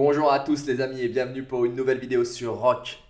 Bonjour à tous les amis et bienvenue pour une nouvelle vidéo sur Rock.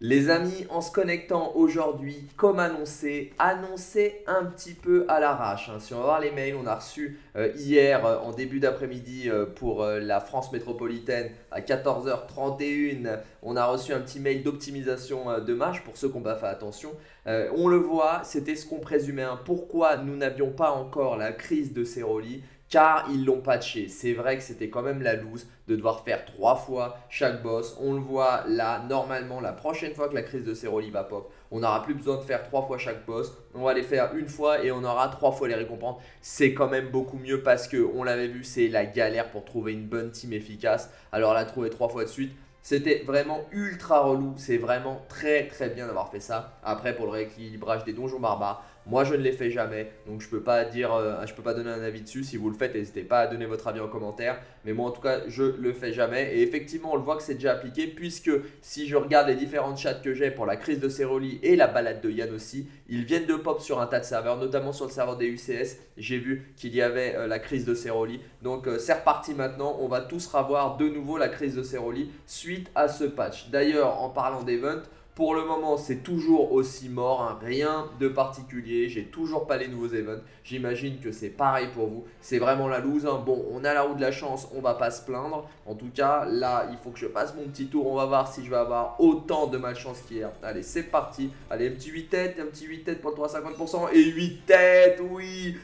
Les amis, en se connectant aujourd'hui, comme annoncé, annoncé un petit peu à l'arrache. Hein. Si on va voir les mails, on a reçu euh, hier euh, en début d'après-midi euh, pour la France métropolitaine à 14h31, on a reçu un petit mail d'optimisation de match pour ceux qui n'ont pas fait attention. on le voit, c'était ce qu'on présumait. Hein. Pourquoi nous n'avions pas encore la crise de Ceroli car ils l'ont patché. C'est vrai que c'était quand même la loose de devoir faire trois fois chaque boss. On le voit là, normalement, la prochaine fois que la crise de Ceroli va pop, on n'aura plus besoin de faire trois fois chaque boss. On va les faire une fois et on aura trois fois les récompenses. C'est quand même beaucoup mieux parce que, on l'avait vu, c'est la galère pour trouver une bonne team efficace. Alors la trouver trois fois de suite, c'était vraiment ultra relou. C'est vraiment très très bien d'avoir fait ça. Après, pour le rééquilibrage des donjons barbares, moi, je ne les fais jamais, donc je peux pas dire, euh, je peux pas donner un avis dessus. Si vous le faites, n'hésitez pas à donner votre avis en commentaire. Mais moi, en tout cas, je le fais jamais. Et effectivement, on le voit que c'est déjà appliqué, puisque si je regarde les différentes chats que j'ai pour la crise de Ceroli et la balade de Yann aussi, ils viennent de pop sur un tas de serveurs, notamment sur le serveur des UCS. J'ai vu qu'il y avait euh, la crise de Ceroli. Donc, euh, c'est reparti maintenant. On va tous revoir de nouveau la crise de Ceroli suite à ce patch. D'ailleurs, en parlant d'event, pour le moment, c'est toujours aussi mort, hein. rien de particulier. J'ai toujours pas les nouveaux events. J'imagine que c'est pareil pour vous. C'est vraiment la loose. Hein. Bon, on a la roue de la chance, on va pas se plaindre. En tout cas, là, il faut que je fasse mon petit tour. On va voir si je vais avoir autant de malchance qu'hier. Allez, c'est parti. Allez, un petit 8 têtes, un petit 8 têtes pour le 350% et 8 têtes, oui.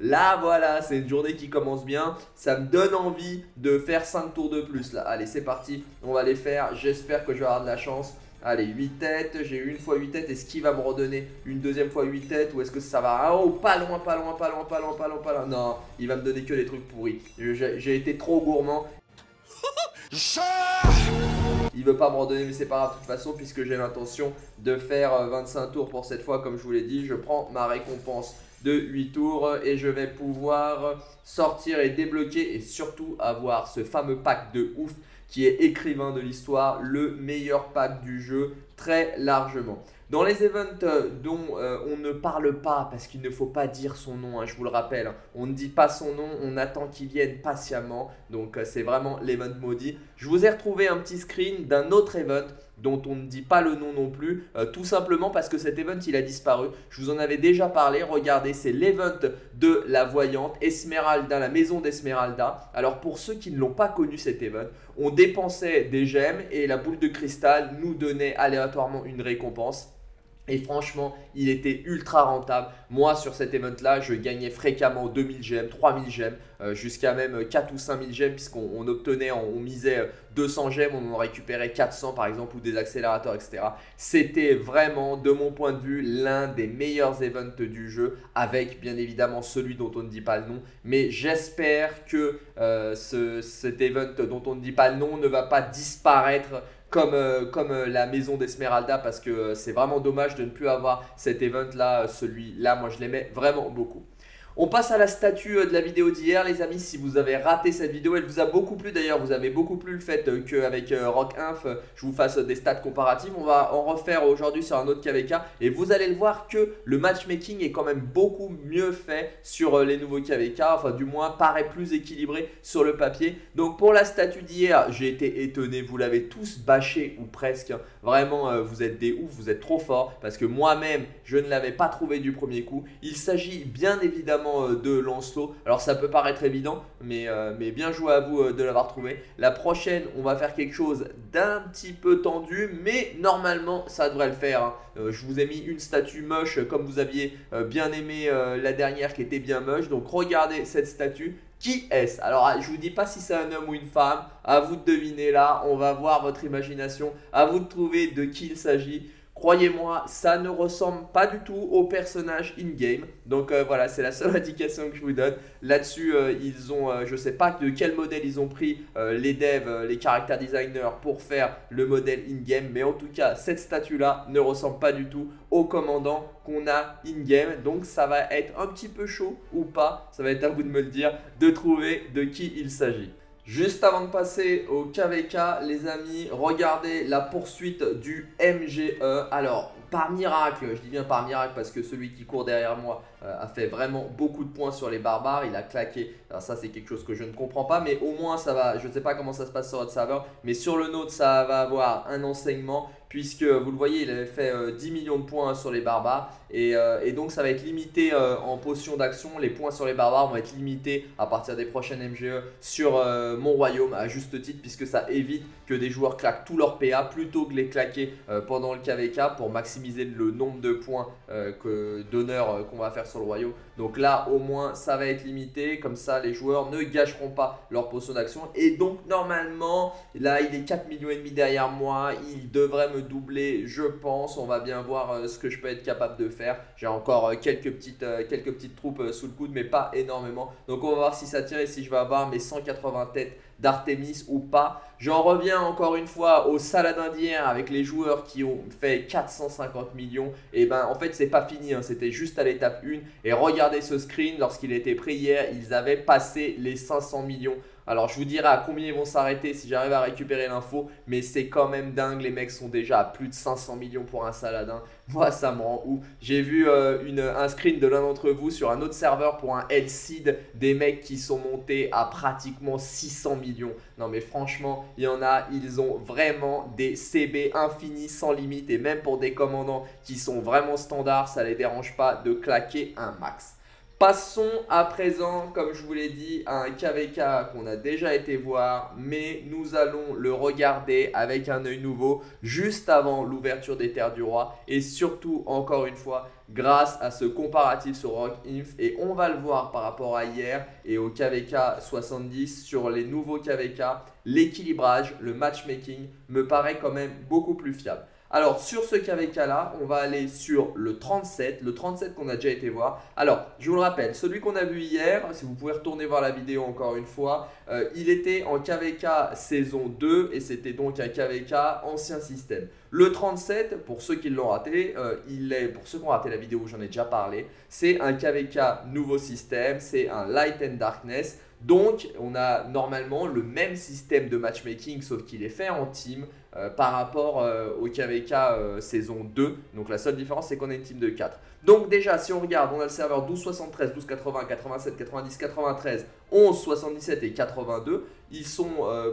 Là, voilà, c'est une journée qui commence bien. Ça me donne envie de faire 5 tours de plus. Là, allez, c'est parti. On va les faire. J'espère que je vais avoir de la chance. Allez, 8 têtes, j'ai eu une fois 8 têtes. Est-ce qu'il va me redonner une deuxième fois 8 têtes ou est-ce que ça va Oh, pas loin, pas loin, pas loin, pas loin, pas loin, pas loin. Non, il va me donner que des trucs pourris. J'ai été trop gourmand. Il veut pas me redonner mais c'est pas grave de toute façon puisque j'ai l'intention de faire 25 euh, tours pour cette fois comme je vous l'ai dit. Je prends ma récompense de 8 tours et je vais pouvoir sortir et débloquer et surtout avoir ce fameux pack de ouf qui est écrivain de l'histoire, le meilleur pack du jeu très largement. Dans les events euh, dont euh, on ne parle pas, parce qu'il ne faut pas dire son nom, hein, je vous le rappelle, hein, on ne dit pas son nom, on attend qu'il vienne patiemment, donc euh, c'est vraiment l'event maudit. Je vous ai retrouvé un petit screen d'un autre event dont on ne dit pas le nom non plus, tout simplement parce que cet event il a disparu. Je vous en avais déjà parlé, regardez, c'est l'event de la voyante Esmeralda, la maison d'Esmeralda. Alors pour ceux qui ne l'ont pas connu cet event, on dépensait des gemmes et la boule de cristal nous donnait aléatoirement une récompense. Et franchement, il était ultra rentable. Moi, sur cet event-là, je gagnais fréquemment 2000 gemmes, 3000 gemmes, euh, jusqu'à même 4 ou 5000 gemmes, puisqu'on obtenait, on, misait 200 gemmes, on en récupérait 400 par exemple, ou des accélérateurs, etc. C'était vraiment, de mon point de vue, l'un des meilleurs events du jeu, avec bien évidemment celui dont on ne dit pas le nom. Mais j'espère que euh, ce, cet event dont on ne dit pas le nom ne va pas disparaître comme, euh, euh, la maison d'Esmeralda parce que euh, c'est vraiment dommage de ne plus avoir cet event là, celui-là, moi je l'aimais vraiment beaucoup. On passe à la statue euh, de la vidéo d'hier, les amis. Si vous avez raté cette vidéo, elle vous a beaucoup plu d'ailleurs. Vous avez beaucoup plu le fait euh, qu'avec euh, Rock Inf, je vous fasse des stats comparatives. On va en refaire aujourd'hui sur un autre KVK. Et vous allez le voir que le matchmaking est quand même beaucoup mieux fait sur les nouveaux KVK. Enfin, du moins, paraît plus équilibré sur le papier. Donc, pour la statue d'hier, j'ai été étonné. Vous l'avez tous bâché ou presque. Vraiment, vous êtes des ouf, vous êtes trop forts. Parce que moi-même, je ne l'avais pas trouvé du premier coup. Il s'agit bien évidemment euh, de Lancelot. Alors ça peut paraître évident, mais, euh, bien joué à vous euh, de l'avoir trouvé. La prochaine, on va faire quelque chose d'un petit peu tendu, mais normalement ça devrait le faire. Hein. je vous ai mis une statue moche comme vous aviez bien aimé la dernière qui était bien moche. Donc regardez cette statue. Qui est-ce? Alors, je vous dis pas si c'est un homme ou une femme. À vous de deviner là. On va voir votre imagination. À vous de trouver de qui il s'agit. Croyez-moi, ça ne ressemble pas du tout au personnage in-game. Donc euh, voilà, c'est la seule indication que je vous donne. Là-dessus, euh, ils ont, euh, je ne sais pas de quel modèle ils ont pris les devs, les character designers pour faire le modèle in-game. Mais en tout cas, cette statue-là ne ressemble pas du tout au commandant qu'on a in-game. Donc ça va être un petit peu chaud ou pas. Ça va être à vous de me le dire, de trouver de qui il s'agit. Juste avant de passer au KVK, les amis, regardez la poursuite du MGE. Alors, par miracle, je dis bien par miracle parce que celui qui court derrière moi euh, a fait vraiment beaucoup de points sur les barbares, il a claqué, alors ça c'est quelque chose que je ne comprends pas, mais au moins ça va, je ne sais pas comment ça se passe sur votre serveur, mais sur le nôtre ça va avoir un enseignement puisque vous le voyez, il avait fait 10 euh, millions de points sur les barbares. Et, euh, donc ça va être limité euh, en potion d'action. Les points sur les barbares vont être limités à partir des prochaines MGE sur mon royaume à juste titre, puisque ça évite que des joueurs claquent tout leur PA plutôt que les claquer pendant le KVK pour maximiser le nombre de points d'honneur qu'on va faire sur le royaume. Donc là, au moins, ça va être limité. Comme ça, les joueurs ne gâcheront pas leur potion d'action. Et donc, normalement, là, il est 4 millions et demi derrière moi. Il devrait me doubler, je pense. On va bien voir euh, ce que je peux être capable de faire. J'ai encore euh, quelques, petites, euh, quelques petites troupes sous le coude, mais pas énormément. Donc, on va voir si ça tient et si je vais avoir mes 180 têtes d'Artemis ou pas. J'en reviens encore une fois au Saladin d'hier avec les joueurs qui ont fait 450 millions. Et ben en fait c'est pas fini, hein. c'était juste à l'étape 1. Et regardez ce screen, lorsqu'il était pris hier, ils avaient passé les 500 millions. Alors je vous dirai à combien ils vont s'arrêter si j'arrive à récupérer l'info, mais c'est quand même dingue, les mecs sont déjà à plus de 500 millions pour un Saladin. Moi ça me rend ouf. J'ai vu euh, une, un screen de l'un d'entre vous sur un autre serveur pour un L-Seed, des mecs qui sont montés à pratiquement 600 millions. Non mais franchement, il y en a, ils ont vraiment des CB infinis sans limite et même pour des commandants qui sont vraiment standards, ça les dérange pas de claquer un max. Passons à présent, comme je vous l'ai dit, à un KVK qu'on a déjà été voir, mais nous allons le regarder avec un œil nouveau juste avant l'ouverture des Terres du Roi et surtout, encore une fois, grâce à ce comparatif sur Rock Inf et on va le voir par rapport à hier et au KVK 70 sur les nouveaux KVK, l'équilibrage, le matchmaking me paraît quand même beaucoup plus fiable. Alors, sur ce KVK là, on va aller sur le 37, le 37 qu'on a déjà été voir. Alors, je vous le rappelle, celui qu'on a vu hier, si vous pouvez retourner voir la vidéo encore une fois, euh, il était en KVK saison 2 et c'était donc un KVK ancien système. Le 37, pour ceux qui l'ont raté, euh, il est, pour ceux qui ont raté la vidéo, j'en ai déjà parlé, c'est un KVK nouveau système, c'est un Light and Darkness. Donc, on a normalement le même système de matchmaking, sauf qu'il est fait en team par rapport euh, au KVK euh, saison 2. Donc, la seule différence, c'est qu'on a une team de 4. Donc, déjà, si on regarde, on a le serveur 1273, 1280, 87, 90, 93, 11, 77 et 82. Ils sont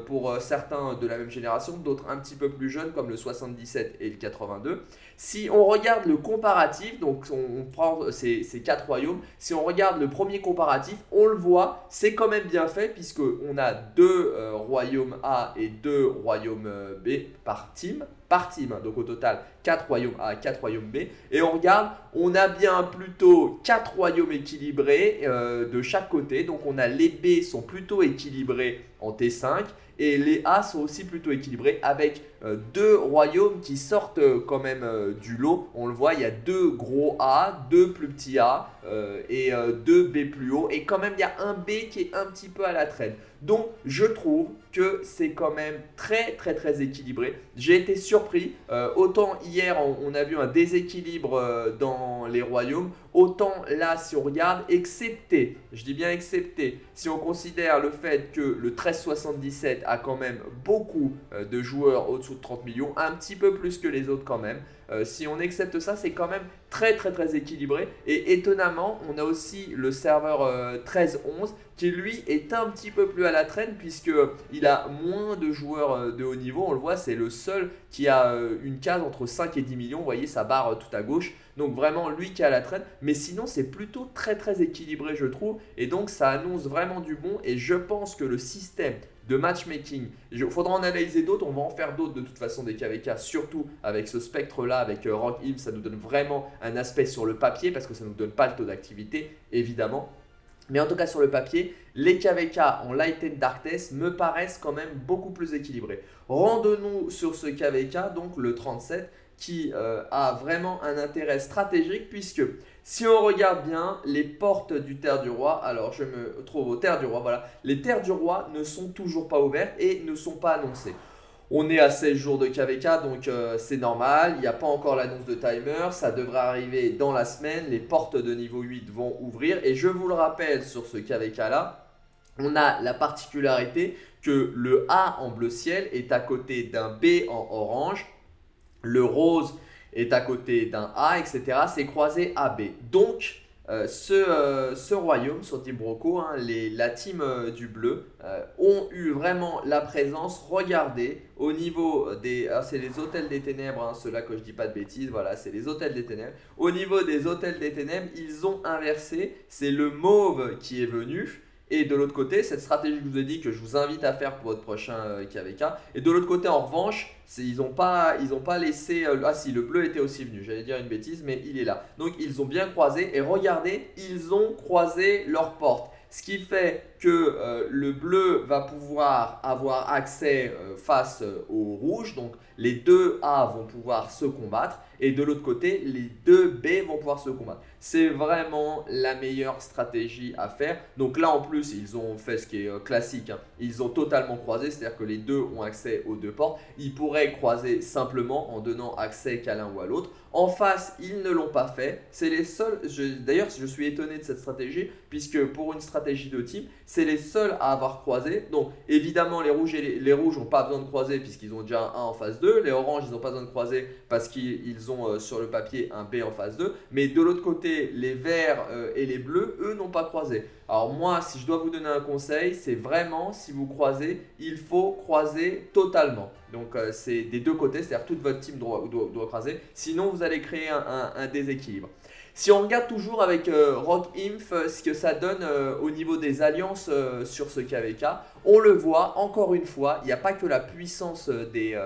pour certains de la même génération, d'autres un petit peu plus jeunes, comme le 77 et le 82. Si on regarde le comparatif, donc on, prend ces, ces, quatre royaumes, si on regarde le premier comparatif, on le voit, c'est quand même bien fait puisque on a deux euh, royaumes A et deux royaumes euh, B par team par team. Donc au total, 4 royaumes A, 4 royaumes B. Et on regarde, on a bien plutôt 4 royaumes équilibrés euh, de chaque côté. Donc on a les B sont plutôt équilibrés en T5 et les A sont aussi plutôt équilibrés avec euh, deux royaumes qui sortent euh, quand même euh, du lot. On le voit, il y a deux gros A, deux plus petits A et deux B plus haut. Et quand même, il y a un B qui est un petit peu à la traîne. Donc, je trouve que c'est quand même très très très équilibré. J'ai été surpris. autant hier, on, a vu un déséquilibre dans les royaumes. Autant là, si on regarde, excepté, je dis bien excepté, si on considère le fait que le 1377 a quand même beaucoup de joueurs au-dessous 30 millions, un petit peu plus que les autres quand même. Euh, si on accepte ça, c'est quand même très très très équilibré. Et étonnamment, on a aussi le serveur 13-11 euh, qui lui est un petit peu plus à la traîne puisqu'il a moins de joueurs euh, de haut niveau. On le voit, c'est le seul qui a une case entre 5 et 10 millions. Vous voyez sa barre tout à gauche. Donc vraiment lui qui à la traîne. Mais sinon, c'est plutôt très très équilibré, je trouve. Et donc ça annonce vraiment du bon. Et je pense que le système de matchmaking. Il faudra en analyser d'autres, on va en faire d'autres de toute façon des KVK, surtout avec ce spectre-là, avec euh, Rock Eve, ça nous donne vraiment un aspect sur le papier parce que ça ne nous donne pas le taux d'activité, évidemment. Mais en tout cas sur le papier, les KVK en Light and Darkness me paraissent quand même beaucoup plus équilibrés. Rendons-nous sur ce KVK, donc le 37, qui euh, a vraiment un intérêt stratégique puisque si on regarde bien les portes du Terre du Roi, alors je me trouve au Terre du Roi, voilà, les Terres du Roi ne sont toujours pas ouvertes et ne sont pas annoncées. On est à 16 jours de KVK, donc euh, c'est normal. Il n'y a pas encore l'annonce de timer. Ça devrait arriver dans la semaine. Les portes de niveau 8 vont ouvrir. Et je vous le rappelle sur ce KVK-là, on a la particularité que le A en bleu ciel est à côté d'un B en orange le rose est à côté d'un A, etc. C'est croisé AB. Donc, euh, euh, ce, royaume Broco, hein, la team euh, du bleu, ont eu vraiment la présence. Regardez, au niveau des. C'est les hôtels des ténèbres, hein, ceux-là que je dis pas de bêtises, voilà, c'est les hôtels des ténèbres. Au niveau des hôtels des ténèbres, ils ont inversé. C'est le mauve qui est venu. Et de l'autre côté, cette stratégie que je vous ai dit que je vous invite à faire pour votre prochain KVK. Et de l'autre côté, en revanche, ils n'ont pas, ils pas laissé. Euh, ah si, le bleu était aussi venu. J'allais dire une bêtise, mais il est là. Donc ils ont bien croisé. Et regardez, ils ont croisé leurs portes. Ce qui fait euh, le bleu va pouvoir avoir accès euh, face au rouge. Donc les deux A vont pouvoir se combattre. Et de l'autre côté, les deux B vont pouvoir se combattre. C'est vraiment la meilleure stratégie à faire. Donc là, en plus, ils ont fait ce qui est classique. Hein. Ils ont totalement croisé, c'est-à-dire que les deux ont accès aux deux portes. Ils pourraient croiser simplement en donnant accès qu'à l'un ou à l'autre. En face, ils ne l'ont pas fait. C'est les seuls. D'ailleurs, je suis étonné de cette stratégie, puisque pour une stratégie de type, c'est les seuls à avoir croisé. Donc, évidemment, les rouges et les, rouges n'ont pas besoin de croiser, puisqu'ils ont déjà un en face 2. Les oranges, ils n'ont pas besoin de croiser, parce qu'ils ont euh, sur le papier un B en face 2. Mais de l'autre côté, les verts euh, et les bleus, eux, n'ont pas croisé. Alors moi, si je dois vous donner un conseil, c'est vraiment, si vous croisez, il faut croiser totalement. Donc euh, c'est des deux côtés, c'est-à-dire toute votre team doit, doit, croiser. Sinon, vous allez créer un déséquilibre. Si on regarde toujours avec euh, Rock Inf euh, ce que ça donne euh, au niveau des alliances sur ce KVK, on le voit encore une fois, il n'y a pas que la puissance des,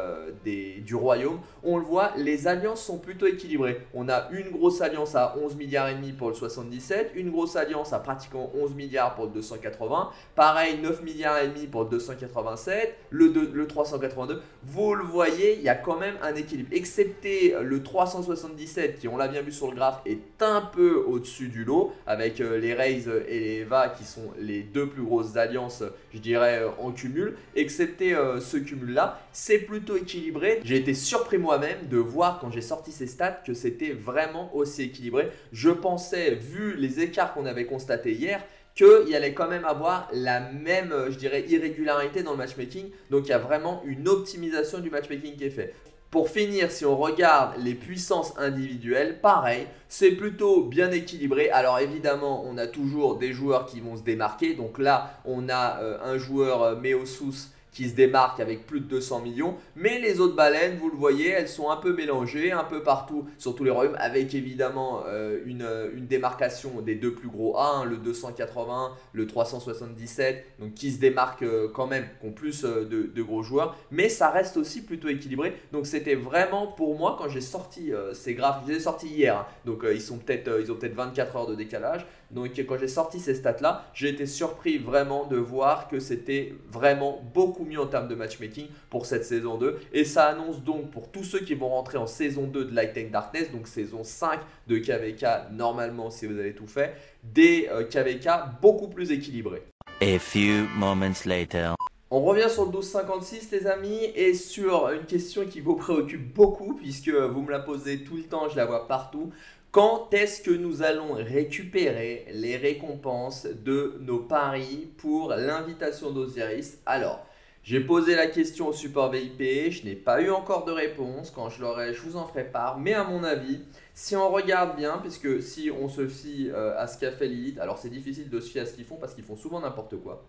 du royaume, on le voit, les alliances sont plutôt équilibrées. On a une grosse alliance à 11 milliards et demi pour le 77, une grosse alliance à pratiquement 11 milliards pour le 280, pareil 9 milliards pour le 287, le, le 382. Vous le voyez, il y a quand même un équilibre, excepté le 377 qui on l'a bien vu sur le graphe est un peu au-dessus du lot avec euh, les Rays et les Eva qui sont les deux plus grosses alliances, je dirais, euh, en cumul. Excepté euh, ce cumul-là, c'est plutôt équilibré. J'ai été surpris moi-même de voir quand j'ai sorti ces stats que c'était vraiment aussi équilibré. Je pensais, vu les écarts qu'on avait constatés hier, qu'il allait quand même avoir la même, je dirais, irrégularité dans le matchmaking. Donc il y a vraiment une optimisation du matchmaking qui est fait. Pour finir, si on regarde les puissances individuelles, pareil, c'est plutôt bien équilibré. Alors évidemment, on a toujours des joueurs qui vont se démarquer. Donc là, on a euh, un joueur euh, Meosus qui se démarque avec plus de 200 millions. Mais les autres baleines, vous le voyez, elles sont un peu mélangées, un peu partout sur tous les royaumes, avec évidemment euh, une, une, démarcation des deux plus gros A, hein, le 280, le 377, donc qui se démarquent euh, quand même, qui ont plus euh, de, gros joueurs. Mais ça reste aussi plutôt équilibré. Donc c'était vraiment pour moi, quand j'ai sorti ces graphes, je les ai sortis hier, hein. donc ils, sont peut ils ont peut-être 24 heures de décalage. Donc quand j'ai sorti ces stats-là, j'ai été surpris vraiment de voir que c'était vraiment beaucoup mieux en termes de matchmaking pour cette saison 2. Et ça annonce donc pour tous ceux qui vont rentrer en saison 2 de Light and Darkness, donc saison 5 de KVK normalement si vous avez tout fait, des KVK euh, beaucoup plus équilibrés. A few moments later. On revient sur le 1256 les amis et sur une question qui vous préoccupe beaucoup puisque vous me la posez tout le temps, je la vois partout. Quand est-ce que nous allons récupérer les récompenses de nos paris pour l'invitation d'Osiris? Alors, j'ai posé la question au support VIP, je n'ai pas eu encore de réponse. Quand je l'aurai, je vous en ferai part. Mais à mon avis, si on regarde bien, puisque si on se fie euh, à ce qu'a fait Lilith, alors c'est difficile de se fier à ce qu'ils font parce qu'ils font souvent n'importe quoi.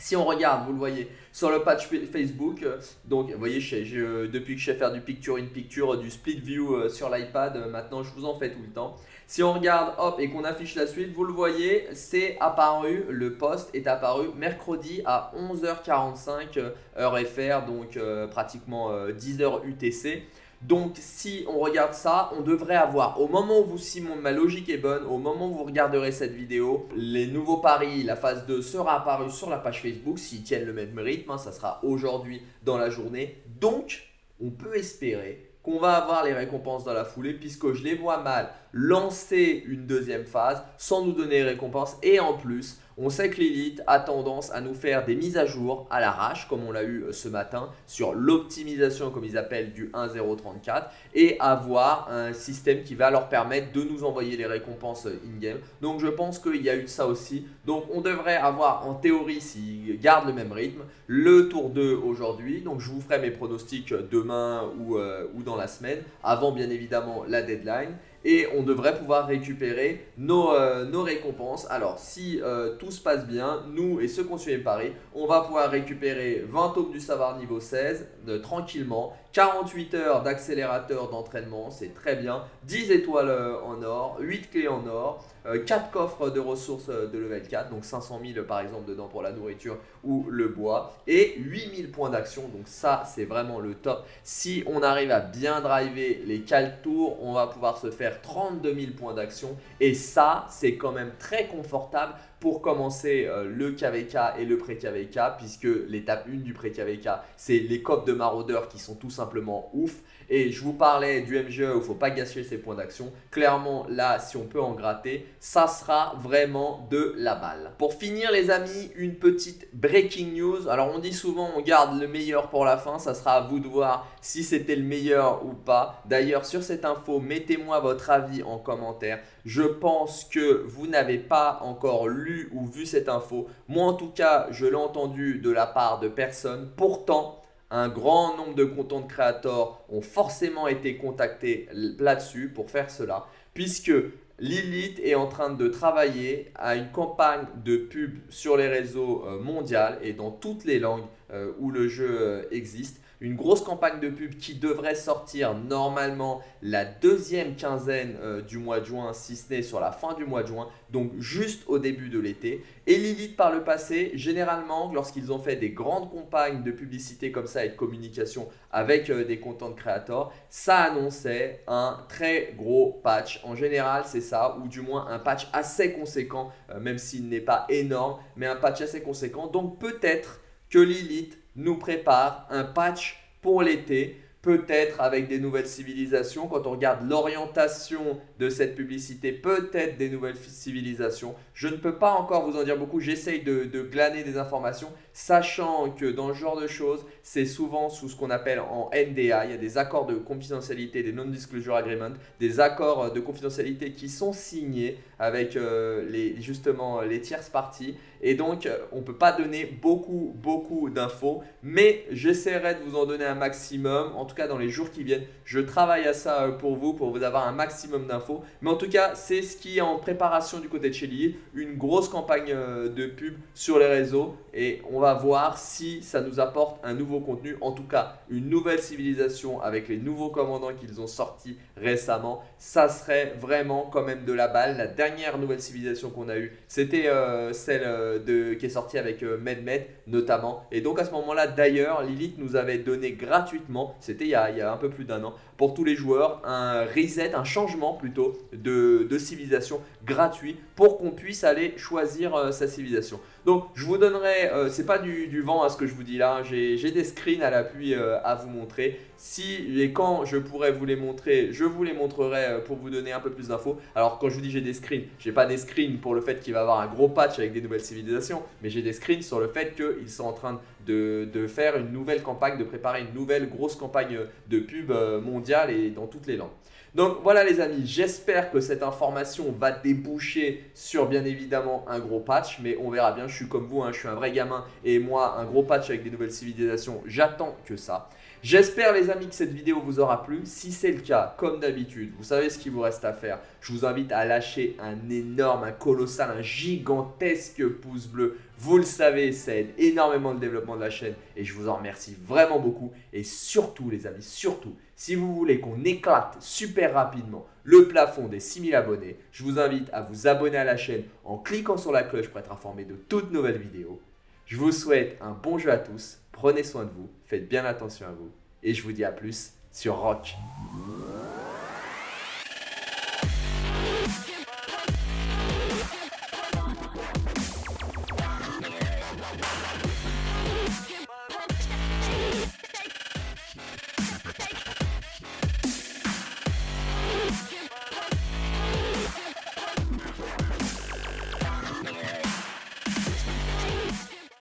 Si on regarde, vous le voyez, sur le patch Facebook, euh, donc vous voyez, depuis que je sais faire du picture in picture, du split view euh, sur l'iPad, euh, maintenant je vous en fais tout le temps. Si on regarde, hop, et qu'on affiche la suite, vous le voyez, c'est apparu, le post est apparu mercredi à 11h45 heure FR, donc pratiquement 10h UTC. Donc si on regarde ça, on devrait avoir, au moment où vous, si ma logique est bonne, au moment où vous regarderez cette vidéo, les nouveaux paris, la phase 2 sera apparue sur la page Facebook s'ils tiennent le même rythme, hein, ça sera aujourd'hui dans la journée. Donc on peut espérer qu'on va avoir les récompenses dans la foulée puisque je les vois mal lancer une deuxième phase sans nous donner récompense et en plus on sait que l'élite a tendance à nous faire des mises à jour à l'arrache, comme on l'a eu euh, ce matin, sur l'optimisation, comme ils appellent, du 1.034, et avoir un système qui va leur permettre de nous envoyer les récompenses euh, in-game. Donc je pense qu'il y a eu ça aussi. Donc on devrait avoir, en théorie, s'ils gardent le même rythme, le tour 2 aujourd'hui. Donc je vous ferai mes pronostics demain ou, euh, ou dans la semaine, avant bien évidemment la deadline et on devrait pouvoir récupérer nos, euh, récompenses. Alors si euh, tout se passe bien, nous et ceux qui ont suivi Paris, on va pouvoir récupérer 20 tomes du savoir niveau 16 de, tranquillement, 48 heures d'accélérateur d'entraînement, c'est très bien, 10 étoiles euh, en or, 8 clés en or, 4 coffres de ressources de level 4, donc 500 000 par exemple dedans pour la nourriture ou le bois, et 8000 points d'action, donc ça c'est vraiment le top. Si on arrive à bien driver les 4 tours, on va pouvoir se faire 32 000 points d'action. Et ça, c'est quand même très confortable pour commencer euh, le KVK et le pré-KVK, puisque l'étape 1 du pré-KVK, c'est les copes de maraudeurs qui sont tout simplement ouf. Et je vous parlais du MGE où il ne faut pas gâcher ses points d'action. Clairement, là, si on peut en gratter, ça sera vraiment de la balle. Pour finir, les amis, une petite breaking news. Alors, on dit souvent, on garde le meilleur pour la fin. Ça sera à vous de voir si c'était le meilleur ou pas. D'ailleurs, sur cette info, mettez-moi votre avis en commentaire. Je pense que vous n'avez pas encore lu ou vu cette info. Moi, en tout cas, je l'ai entendu de la part de personnes. Pourtant, un grand nombre de content créateurs ont forcément été contactés là-dessus pour faire cela, puisque Lilith est en train de travailler à une campagne de pub sur les réseaux euh, mondiaux et dans toutes les langues euh, où le jeu euh, existe une grosse campagne de pub qui devrait sortir normalement la deuxième quinzaine euh, du mois de juin, si ce n'est sur la fin du mois de juin, donc juste au début de l'été. Et Lilith, par le passé, généralement, lorsqu'ils ont fait des grandes campagnes de publicité comme ça et de communication avec euh, des content creators, ça annonçait un très gros patch. En général, c'est ça, ou du moins un patch assez conséquent, euh, même s'il n'est pas énorme, mais un patch assez conséquent. Donc peut-être que Lilith nous prépare un patch pour l'été peut-être avec des nouvelles civilisations. Quand on regarde l'orientation de cette publicité, peut-être des nouvelles civilisations. Je ne peux pas encore vous en dire beaucoup, j'essaye de, glaner des informations, sachant que dans ce genre de choses, c'est souvent sous ce qu'on appelle en NDA, il y a des accords de confidentialité, des non-disclosure agreements, des accords de confidentialité qui sont signés avec euh, les, justement les tierces parties. Et donc, euh, on ne peut pas donner beaucoup, beaucoup d'infos, mais j'essaierai de vous en donner un maximum. En tout cas, dans les jours qui viennent, je travaille à ça euh, pour vous, pour vous avoir un maximum d'infos. Mais en tout cas, c'est ce qui est en préparation du côté de chez une grosse campagne de pub sur les réseaux. Va voir si ça nous apporte un nouveau contenu, en tout cas une nouvelle civilisation avec les nouveaux commandants qu'ils ont sortis récemment. Ça serait vraiment quand même de la balle. La dernière nouvelle civilisation qu'on a eue, c'était euh, celle euh, qui est sortie avec euh, MedMed notamment. Et donc à ce moment-là, d'ailleurs, Lilith nous avait donné gratuitement, c'était il, y a un peu plus d'un an, pour tous les joueurs, un reset, un changement plutôt de civilisation gratuit pour qu'on puisse aller choisir sa civilisation. Donc je vous donnerai, c'est pas du, vent à ce que je vous dis là, j'ai des screens à l'appui à vous montrer. Si et quand je pourrais vous les montrer, je vous les montrerai pour vous donner un peu plus d'infos. Alors quand je vous dis j'ai des screens, j'ai pas des screens pour le fait qu'il va y avoir un gros patch avec des nouvelles civilisations, mais j'ai des screens sur le fait qu'ils sont en train de, de, faire une nouvelle campagne, de préparer une nouvelle grosse campagne de pub euh, mondiale et dans toutes les langues. Donc voilà les amis, j'espère que cette information va déboucher sur bien évidemment un gros patch, mais on verra bien, je suis comme vous, hein, je suis un vrai gamin et moi un gros patch avec des nouvelles civilisations, j'attends que ça. J'espère les amis que cette vidéo vous aura plu. Si c'est le cas, comme d'habitude, vous savez ce qu'il vous reste à faire. Je vous invite à lâcher un énorme, un colossal, un gigantesque pouce bleu. Vous le savez, ça aide énormément le développement de la chaîne et je vous en remercie vraiment beaucoup. Et surtout les amis, surtout, si vous voulez qu'on éclate super rapidement le plafond des 6000 abonnés, je vous invite à vous abonner à la chaîne en cliquant sur la cloche pour être informé de toutes nouvelles vidéos. Je vous souhaite un bon jeu à tous, prenez soin de vous, faites bien attention à vous. Et je vous dis à plus sur Rock.